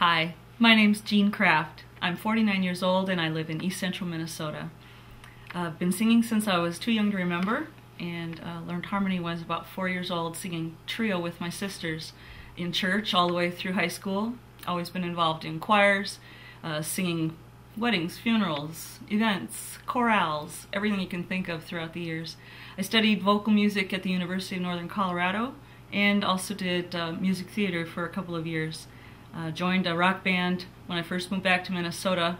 Hi, my name's Jean Kraft. I'm 49 years old and I live in East Central Minnesota. I've been singing since I was too young to remember and uh, learned harmony when I was about four years old, singing trio with my sisters in church all the way through high school. Always been involved in choirs, uh, singing weddings, funerals, events, chorales, everything you can think of throughout the years. I studied vocal music at the University of Northern Colorado and also did uh, music theater for a couple of years. Uh, joined a rock band when I first moved back to Minnesota,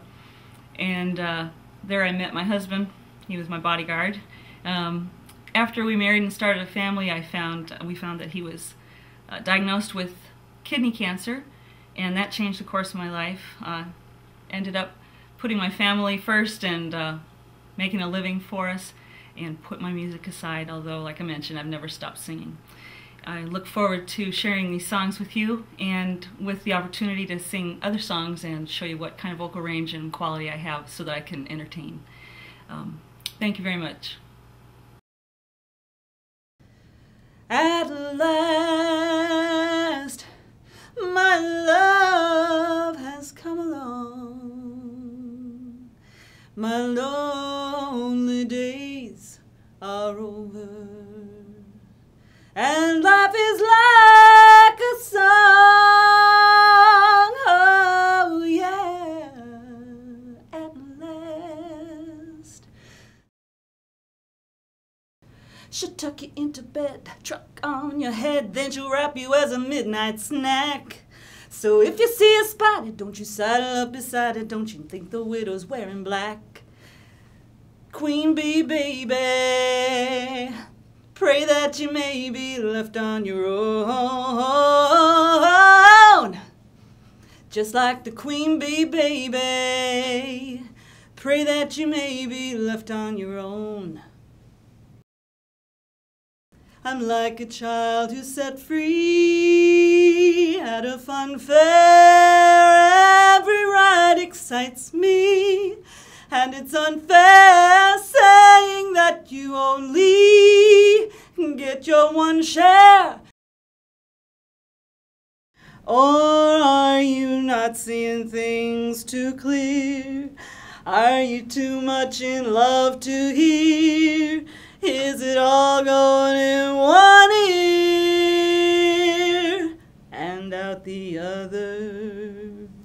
and uh, there I met my husband. He was my bodyguard. Um, after we married and started a family, I found we found that he was uh, diagnosed with kidney cancer, and that changed the course of my life. Uh, ended up putting my family first and uh, making a living for us, and put my music aside. Although, like I mentioned, I've never stopped singing. I look forward to sharing these songs with you and with the opportunity to sing other songs and show you what kind of vocal range and quality I have so that I can entertain. Um, thank you very much. At last, my love has come along. My lonely days are over and She'll tuck you into bed, truck on your head, then she'll wrap you as a midnight snack. So if you see a spotted, don't you sidle up beside it, don't you think the widow's wearing black? Queen bee baby. Pray that you may be left on your own. Just like the queen bee, baby. Pray that you may be left on your own. I'm like a child who's set free at a fun fair. Every ride excites me, and it's unfair saying that you only get your one share. Or are you not seeing things too clear? Are you too much in love to hear? Is it all together.